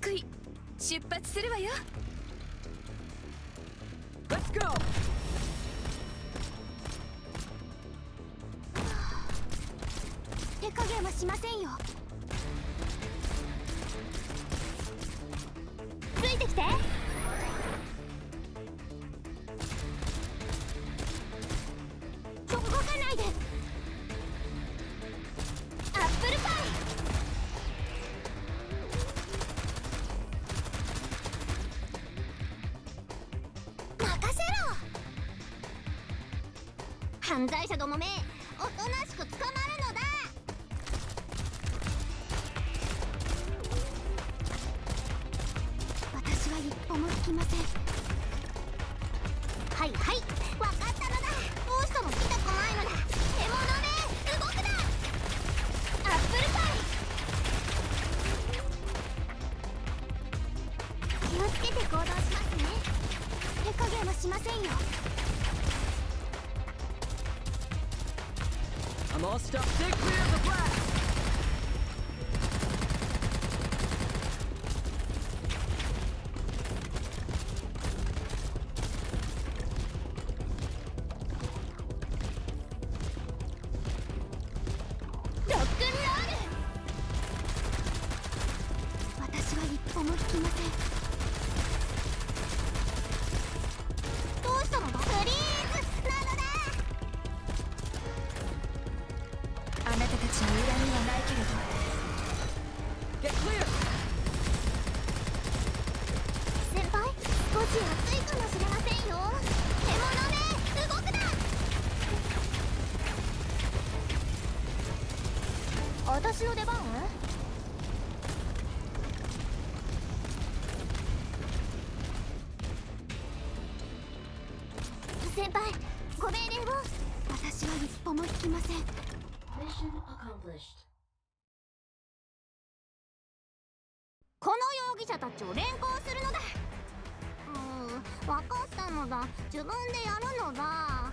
各位出発するわよ。Let's go! 手加減はしませんよ犯罪者どもめおとなしく捕まるのだ。私は一歩も引きません。はいはいわかったのだ。どうしても来たくないのだ。獲物め動くな。アップルパイ。気をつけて行動しますね。手加減はしませんよ。私は一歩も引きません。あなたたちに恨みはないけれど。Get clear! 先輩少し暑いかもしれませんよ。獲物め動くな。私の出番？先輩ご命令を。私は一歩も引きません Mission accomplished. この容疑者たちを連行するのだ。うーん分かったのだ。自分でやるのだ。